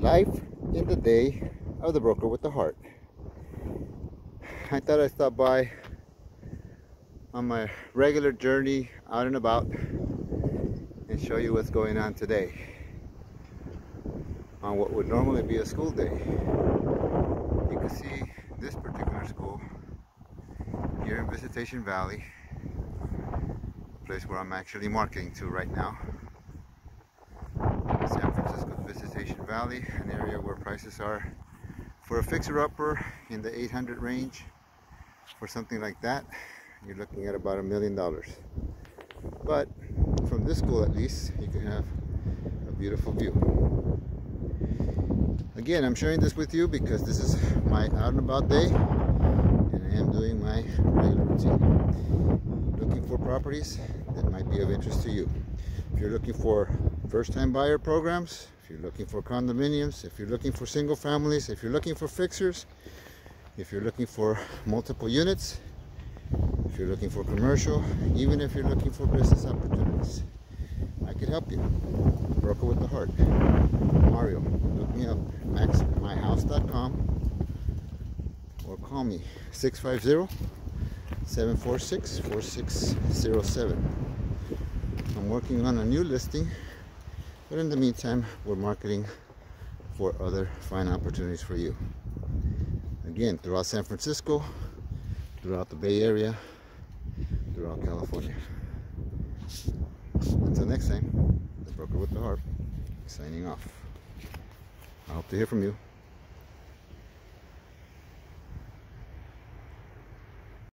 Life in the day of the broker with the heart. I thought I'd stop by on my regular journey out and about and show you what's going on today on what would normally be a school day. You can see this particular school here in Visitacion Valley, the place where I'm actually marketing to right now. San Valley, an area where prices are for a fixer-upper in the 800 range for something like that you're looking at about a million dollars. But from this school at least you can have a beautiful view. Again I'm sharing this with you because this is my out and about day and I am doing my regular routine. Looking for properties that might be of interest to you. If you're looking for first-time buyer programs if you're looking for condominiums if you're looking for single families if you're looking for fixers if you're looking for multiple units if you're looking for commercial even if you're looking for business opportunities I could help you. Broker with the heart. Mario look me up. Maxmyhouse.com or call me 650 746 4607 I'm working on a new listing but in the meantime we're marketing for other fine opportunities for you again throughout San Francisco, throughout the Bay Area, throughout California. Until next time, the broker with the heart, signing off. I hope to hear from you.